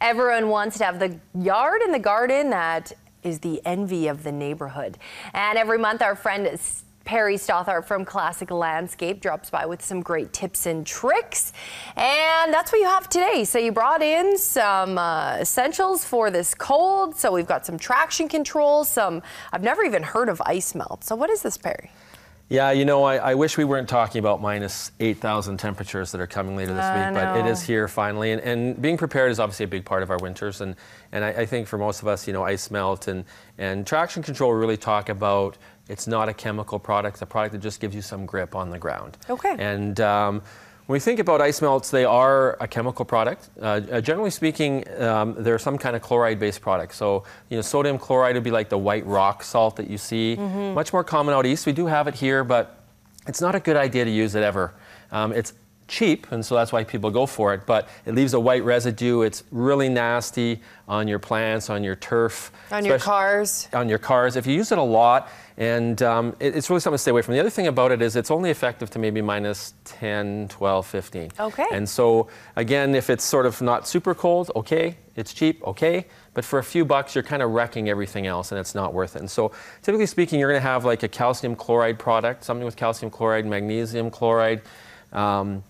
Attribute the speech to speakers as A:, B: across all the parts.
A: Everyone wants to have the yard and the garden that is the envy of the neighborhood. And every month, our friend Perry Stothart from Classic Landscape drops by with some great tips and tricks. And that's what you have today. So you brought in some uh, essentials for this cold. So we've got some traction control, some, I've never even heard of ice melt. So what is this, Perry?
B: Yeah, you know, I, I, wish we weren't talking about minus 8,000 temperatures that are coming later this week, but it is here finally. And, and, being prepared is obviously a big part of our winters. And, and I, I, think for most of us, you know, ice melt and, and traction control really talk about it's not a chemical product, it's a product that just gives you some grip on the ground.
A: Okay.
B: And um, when we think about ice melts, they are a chemical product. Uh, uh, generally speaking, um, they're some kind of chloride-based product. So, you know, sodium chloride would be like the white rock salt that you see. Mm -hmm. Much more common out east. We do have it here, but it's not a good idea to use it ever. Um, it's cheap, and so that's why people go for it. But it leaves a white residue. It's really nasty on your plants, on your turf,
A: on your cars.
B: On your cars. If you use it a lot, and um, it, it's really something to stay away from. The other thing about it is it's only effective to maybe minus 10, 12, 15.
A: Okay.
B: And so again, if it's sort of not super cold, okay, it's cheap, okay. But for a few bucks, you're kind of wrecking everything else, and it's not worth it. And so, typically speaking, you're going to have like a calcium chloride product, something with calcium chloride, magnesium chloride. Um,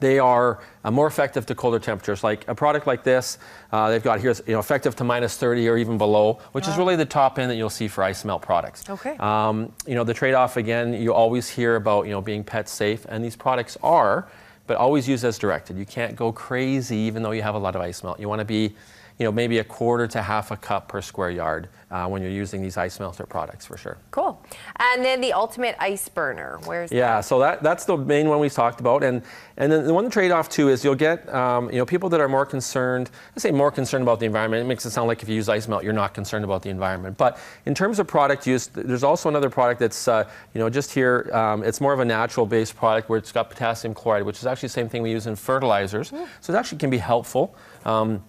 B: they are uh, more effective to colder temperatures. Like a product like this, uh, they've got here, you know, effective to minus 30 or even below, which wow. is really the top end that you'll see for ice melt products.
A: Okay.
B: Um, you know, the trade-off again, you always hear about you know being pet safe, and these products are, but always use as directed. You can't go crazy even though you have a lot of ice melt. You want to be you know, maybe a quarter to half a cup per square yard uh, when you're using these ice melter products for sure.
A: Cool. And then the ultimate ice burner, where's
B: Yeah,
A: that?
B: so that, that's the main one we talked about. And, and then the one trade-off too is you'll get, um, you know, people that are more concerned, I say more concerned about the environment. It makes it sound like if you use ice melt, you're not concerned about the environment. But in terms of product use, there's also another product that's, uh, you know, just here, um, it's more of a natural-based product where it's got potassium chloride, which is actually the same thing we use in fertilizers. Mm. So it actually can be helpful. Um,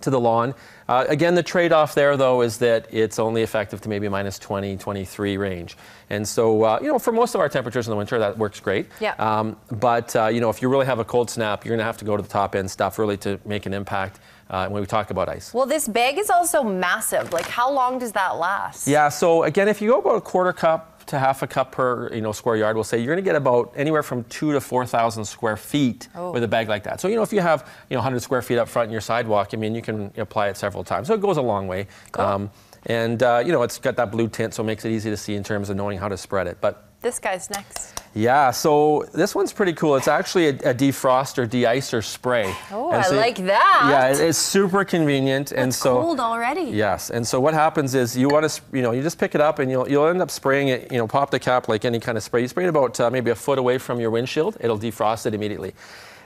B: to the lawn. Uh, again, the trade-off there, though, is that it's only effective to maybe minus 20, 23 range. And so, uh, you know, for most of our temperatures in the winter, that works great.
A: Yeah. Um,
B: but, uh, you know, if you really have a cold snap, you're going to have to go to the top end stuff really to make an impact. Uh, when we talk about ice.
A: Well, this bag is also massive. Like, how long does that last?
B: Yeah, so again, if you go about a quarter cup to half a cup per you know square yard, we'll say you're going to get about anywhere from two to four thousand square feet oh. with a bag like that. So you know if you have you know 100 square feet up front in your sidewalk, I mean you can apply it several times. So it goes a long way.
A: Cool. Um,
B: and uh, you know it's got that blue tint, so it makes it easy to see in terms of knowing how to spread it. But
A: this guy's next.
B: Yeah, so this one's pretty cool. It's actually a, a defroster, de-icer spray.
A: Oh, I like that.
B: Yeah, it's super convenient,
A: and
B: it's so
A: cold already.
B: Yes, and so what happens is you want to, you know, you just pick it up and you'll you'll end up spraying it. You know, pop the cap like any kind of spray. You spray it about uh, maybe a foot away from your windshield. It'll defrost it immediately.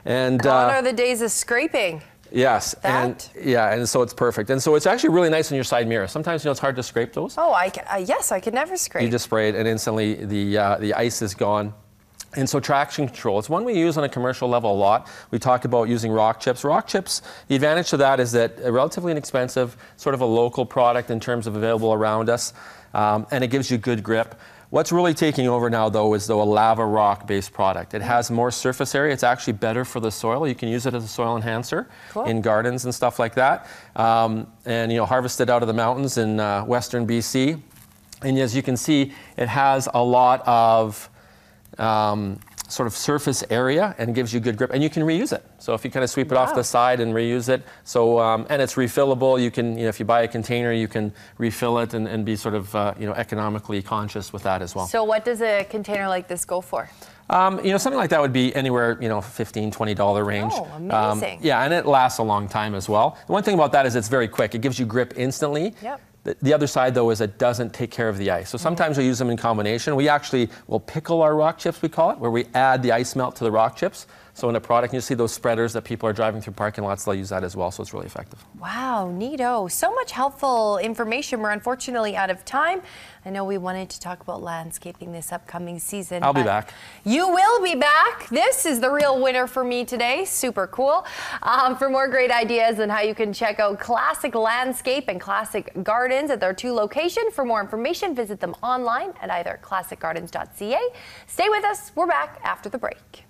B: And
A: gone uh, are the days of scraping.
B: Yes,
A: that?
B: and yeah, and so it's perfect. And so it's actually really nice on your side mirror. Sometimes you know it's hard to scrape those.
A: Oh, I uh, yes, I could never scrape.
B: You just spray it, and instantly the uh, the ice is gone. And so traction control, it's one we use on a commercial level a lot. We talk about using rock chips. Rock chips, the advantage to that is that relatively inexpensive, sort of a local product in terms of available around us, um, and it gives you good grip. What's really taking over now, though, is though a lava rock-based product. It has more surface area. It's actually better for the soil. You can use it as a soil enhancer
A: cool.
B: in gardens and stuff like that. Um, and you know, harvested out of the mountains in uh, western BC. And as you can see, it has a lot of um, sort of surface area and gives you good grip and you can reuse it so if you kind of sweep it wow. off the side and reuse it so um, and it's refillable you can you know if you buy a container you can refill it and, and be sort of uh, you know economically conscious with that as well
A: so what does a container like this go for
B: um, you know, something like that would be anywhere, you know, 15 $20 range.
A: Oh, amazing.
B: Um, yeah, and it lasts a long time as well. The one thing about that is it's very quick. It gives you grip instantly.
A: Yep.
B: The other side, though, is it doesn't take care of the ice. So sometimes we use them in combination. We actually will pickle our rock chips, we call it, where we add the ice melt to the rock chips. So in a product, you see those spreaders that people are driving through parking lots, they'll use that as well, so it's really effective.
A: Wow, neato. So much helpful information. We're unfortunately out of time. I know we wanted to talk about landscaping this upcoming season.
B: I'll be back.
A: You will be back. This is the real winner for me today. Super cool. Um, for more great ideas on how you can check out Classic Landscape and Classic Gardens at their two locations. For more information, visit them online at either classicgardens.ca. Stay with us. We're back after the break.